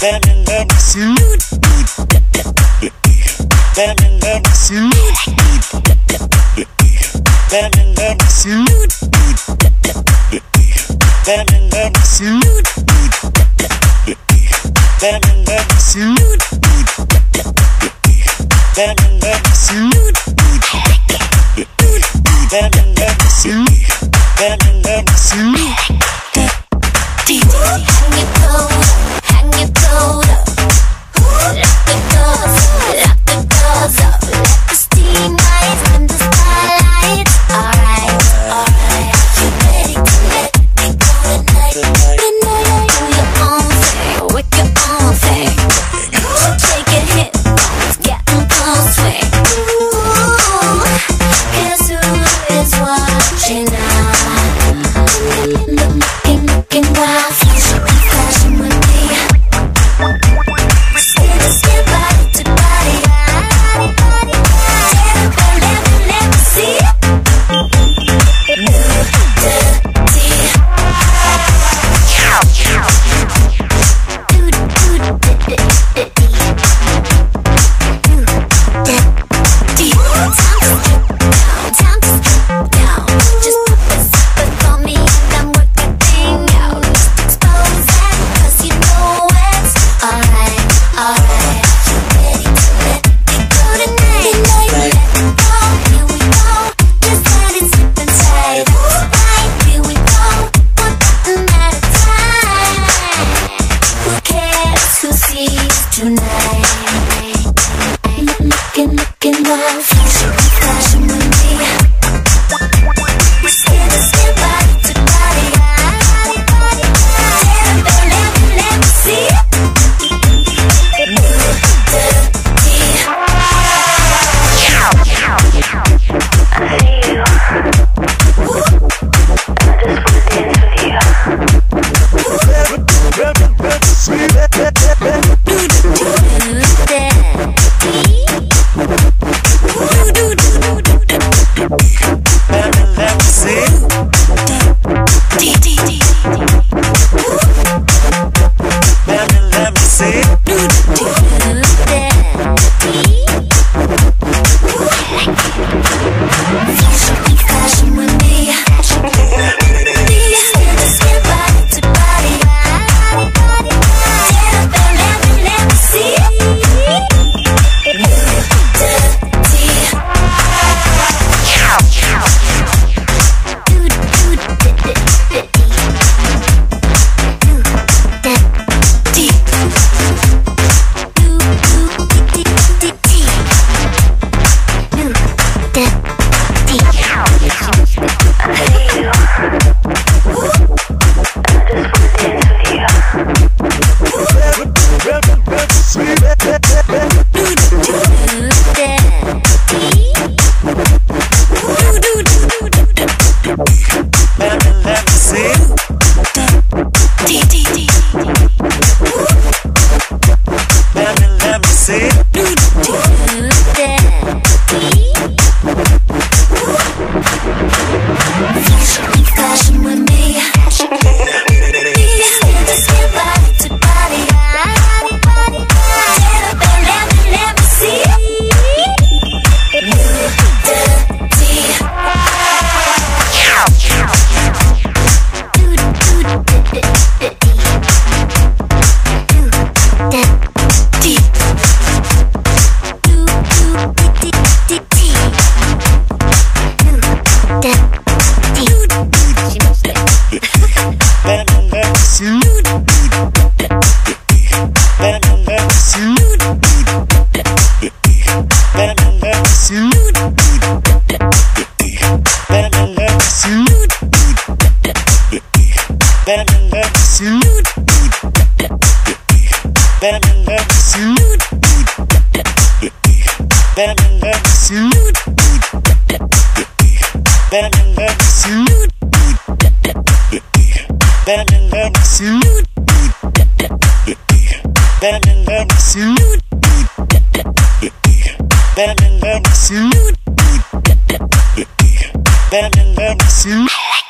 Then in love with you. Then in love with you. Then in love with you. Then in love with you. Then in love with you. Then in love with you. Then in love with you. Then in love with you. fucking love. Better than love,